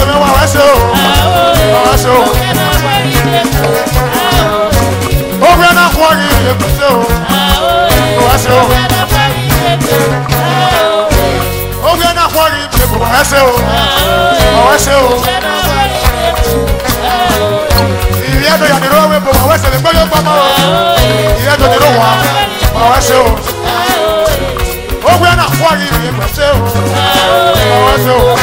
tèmi wà wá ṣe o oh, wá ṣe o. Obi ẹ̀dá oh, ọ̀rì ẹ̀kọ́ oh, o wà wá ṣe o. oh, ẹ̀dá kọ́ ọ̀rì ẹ̀kọ́ wà wá ṣe o wà wá ṣe o. Ìrì ẹ̀dọ̀ yàtọ̀ lọ́wọ́ ẹ̀bùn wà wá ṣe lè gbẹ́yọ̀ oh, o. Ìrì ẹ̀dọ̀ yàtọ̀ lọ́wọ́ oh, wá ṣe o. Obi ẹ̀dá kọ́ ọ̀rì ẹ̀kọ́ ṣe o wà wá ṣe o.